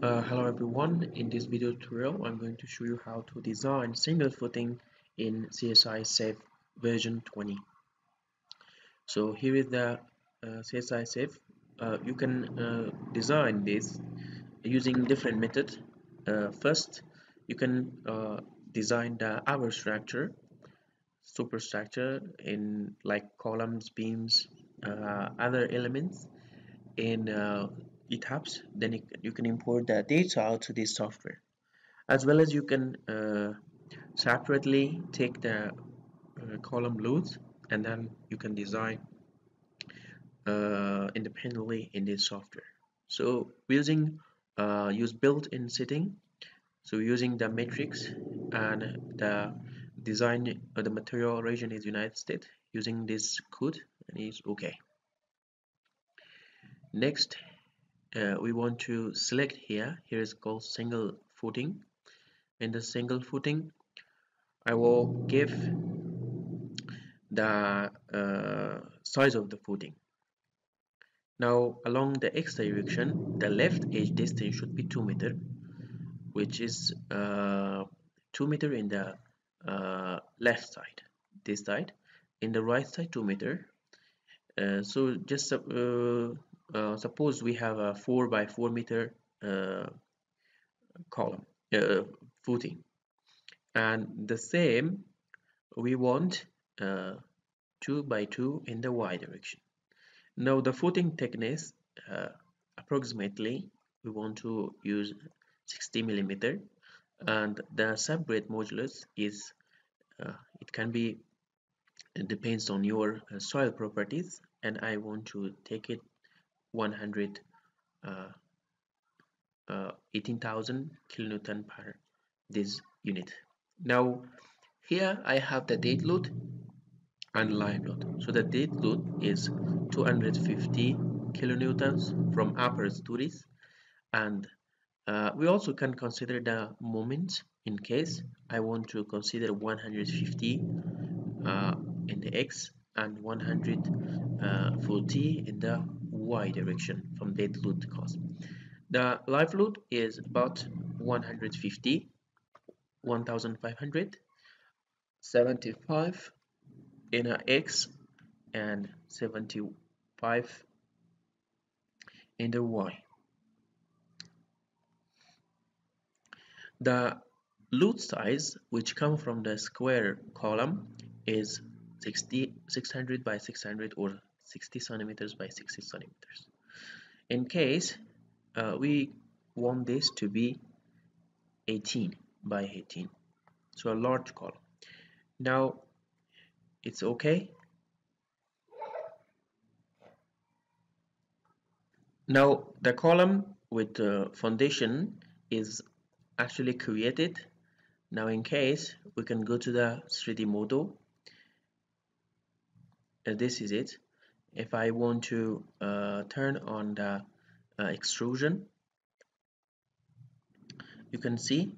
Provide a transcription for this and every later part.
Uh, hello everyone, in this video tutorial I'm going to show you how to design single footing in CSI Safe version 20. So here is the uh, CSI Safe. Uh, you can uh, design this using different methods. Uh, first, you can uh, design the hour structure, superstructure in like columns, beams, other elements in ETABS then you, you can import the data out to this software. As well as you can uh, separately take the uh, column loads and then you can design uh, independently in this software. So using uh, use built-in setting so using the matrix and the design of the material region is United States. Using this code and is okay. Next uh, we want to select here. Here is called single footing. In the single footing I will give the uh, size of the footing. Now along the x direction the left edge distance should be 2 meter which is uh, 2 meter in the uh, left side. This side. In the right side 2 meter. Uh, so just uh, suppose we have a 4 by 4 meter uh, column uh, footing. And the same we want uh, 2 by 2 in the y direction. Now the footing thickness uh, approximately we want to use 60 millimeter. And the subgrade modulus is uh, it can be it depends on your soil properties. And I want to take it 100 uh, uh, 18,000 kilonewton per this unit. Now here I have the dead load and live load. So the dead load is 250 kilonewtons from upper stories and uh, we also can consider the moment in case I want to consider 150 uh, in the X and 140 in the y direction from dead load cost. The live load is about 150, 1500, 75 in a x and 75 in the y. The load size which come from the square column is 60 600 by 600 or 60 centimeters by 60 centimeters. In case uh, we want this to be 18 by 18 so a large column. Now it's okay. Now the column with the foundation is actually created. Now in case we can go to the 3d model. Uh, this is it if I want to uh, turn on the uh, extrusion you can see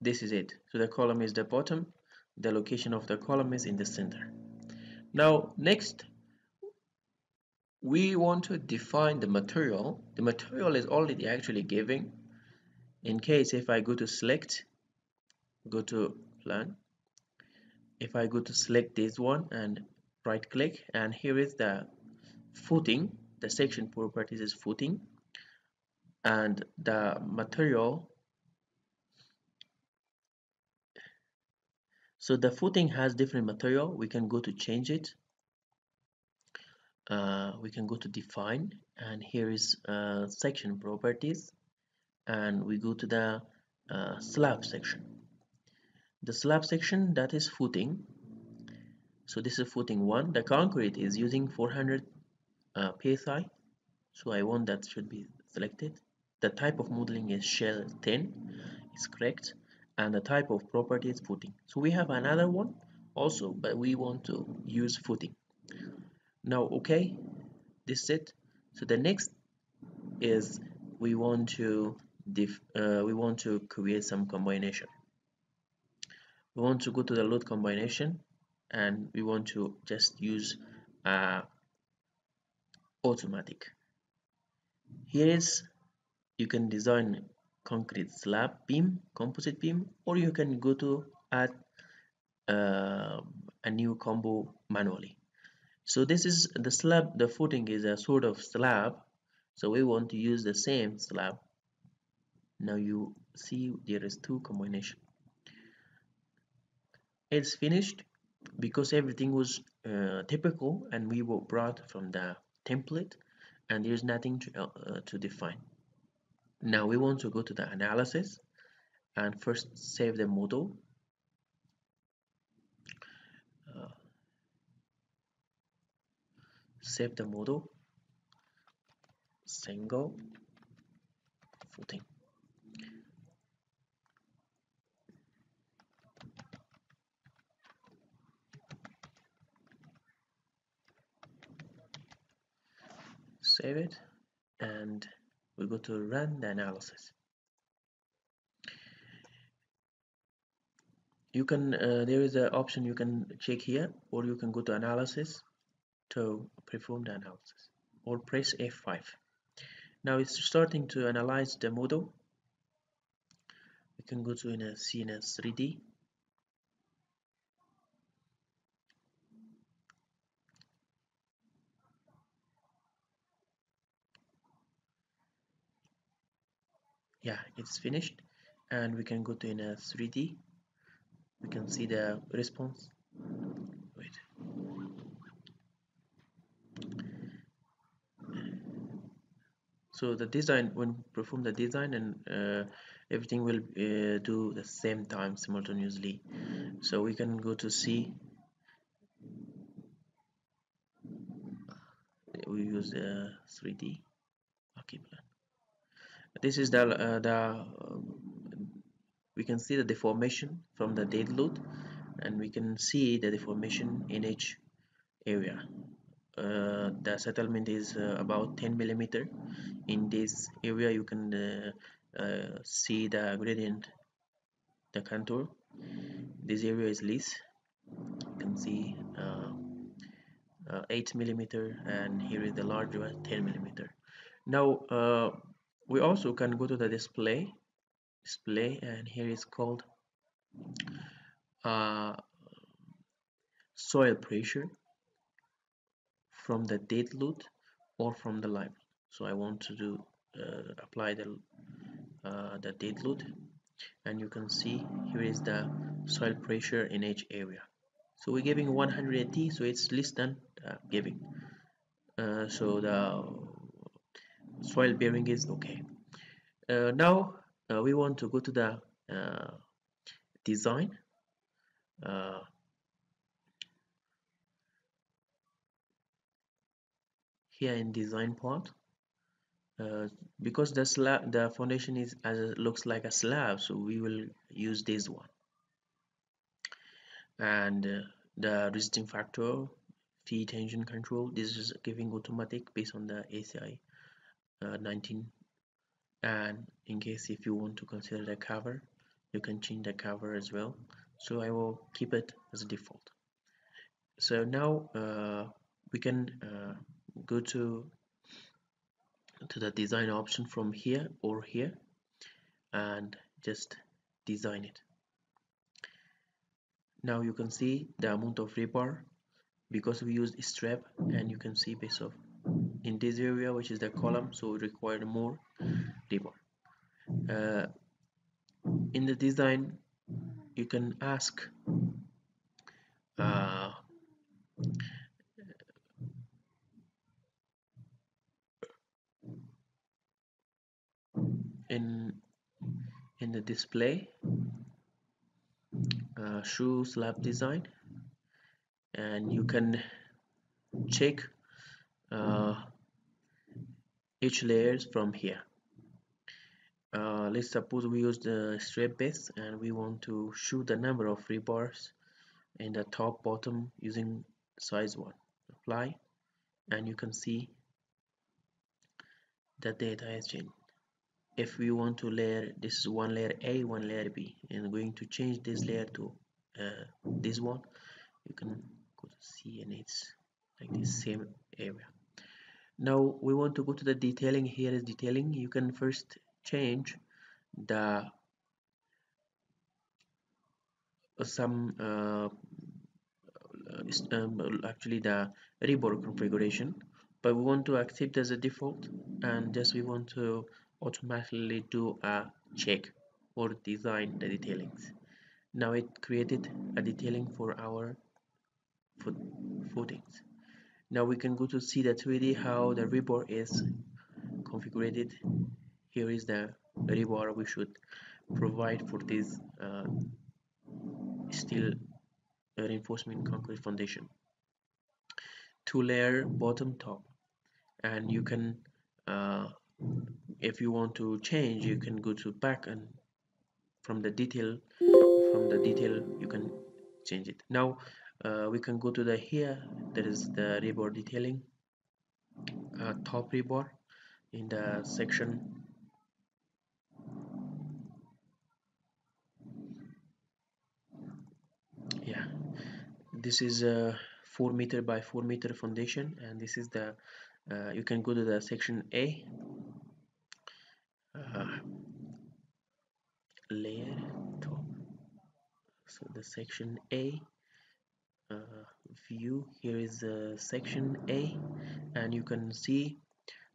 this is it. So the column is the bottom. The location of the column is in the center. Now next we want to define the material. The material is already actually giving. In case if I go to select go to plan if I go to select this one and right click and here is the footing the section properties is footing and the material. So the footing has different material. We can go to change it. Uh, we can go to define and here is uh, section properties and we go to the uh, slab section the slab section that is footing. So this is footing one. The concrete is using 400 uh, psi. So I want that should be selected. The type of modeling is shell 10 is correct. And the type of property is footing. So we have another one also but we want to use footing. Now okay this is it. So the next is we want to uh, we want to create some combination we want to go to the load combination and we want to just use uh, automatic. Here is you can design concrete slab beam composite beam or you can go to add uh, a new combo manually. So this is the slab the footing is a sort of slab. So we want to use the same slab. Now you see there is two combination it's finished because everything was uh, typical and we were brought from the template and there's nothing to, uh, to define. Now we want to go to the analysis and first save the model. Uh, save the model. Single footing save it and we go to run the analysis. You can uh, there is an option you can check here or you can go to analysis to perform the analysis or press F5 now it's starting to analyze the model. We can go to in a CNS 3D yeah it's finished and we can go to in a 3d we can see the response. Wait. So the design when perform the design and uh, everything will uh, do the same time simultaneously. So we can go to see we use the 3d okay plan this is the uh, the um, we can see the deformation from the dead load and we can see the deformation in each area. Uh, the settlement is uh, about 10 millimeter. In this area you can uh, uh see the gradient the contour. This area is least you can see uh, uh, 8 millimeter and here is the larger one 10 millimeter. Now we also can go to the display display and here is called uh, soil pressure from the dead load or from the live so I want to do uh, apply the uh, the dead load. And you can see here is the soil pressure in each area. So we're giving 180 so it's less than uh, giving. Uh, so the soil bearing is okay. Uh, now uh, we want to go to the uh, design. Uh, here in design part uh, because the slab the foundation is as looks like a slab so we will use this one. And uh, the resisting factor phi tension control this is giving automatic based on the ACI uh, 19 and in case if you want to consider the cover you can change the cover as well. So I will keep it as a default. So now uh, we can uh, go to to the design option from here or here and just design it. Now you can see the amount of rebar. Because we used strap and you can see based of in this area which is the column so we require more rebar uh, in the design you can ask uh, in in the display uh, show slab design and you can check uh, each layers from here. Uh, let's suppose we use the strap base and we want to shoot the number of rebars in the top bottom using size 1 apply and you can see the data has changed. If we want to layer this is one layer A one layer B and going to change this layer to uh, this one you can go to see and it's like the same area now we want to go to the detailing. Here is detailing. You can first change the some uh, um, actually the rebar configuration. But we want to accept as a default and just we want to automatically do a check or design the detailings. Now it created a detailing for our foot footings now we can go to see the 3d how the rebar is configured. Here is the rebar we should provide for this uh, steel reinforcement concrete foundation. Two layer bottom top. And you can uh, if you want to change you can go to back and from the detail from the detail you can change it. Now uh, we can go to the here. There is the rebar detailing. Uh, top rebar in the section. Yeah. This is a 4 meter by 4 meter foundation and this is the uh, you can go to the section A. Uh, layer top. So the section A uh, view. Here is the section A and you can see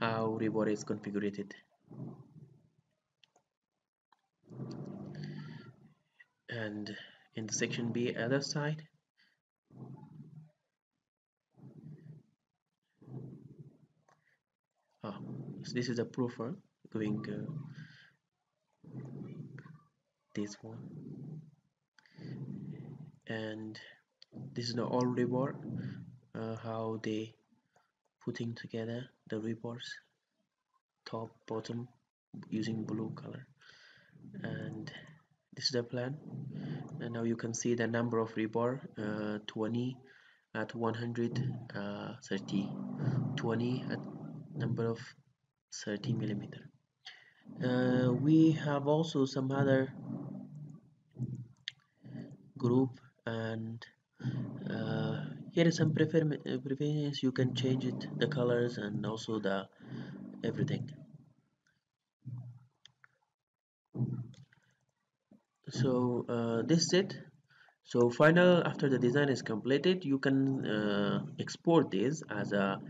how rebar is configured. And in the section B other side oh, so this is a profile going uh, this one. And this is the all rebar uh, how they putting together the rebars top bottom using blue color. And this is the plan. And now you can see the number of rebar uh, 20 at 130 uh, 20 at number of 30 millimeter. Uh, we have also some other group and here is some preferences you can change it the colors and also the everything. So uh, this is it. So final after the design is completed you can uh, export this as a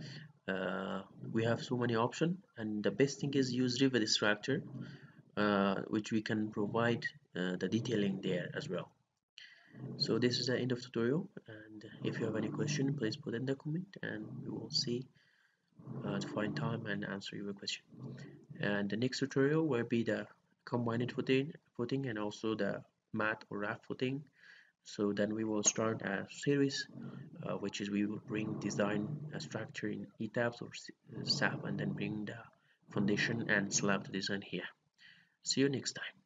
uh, we have so many options and the best thing is use Revit structure uh, which we can provide uh, the detailing there as well so this is the end of tutorial and if you have any question please put in the comment and we will see uh, to find time and answer your question. And the next tutorial will be the combined footing footing and also the mat or raft footing. So then we will start a series uh, which is we will bring design a structure in ETABS or SAP and then bring the foundation and slab design here. See you next time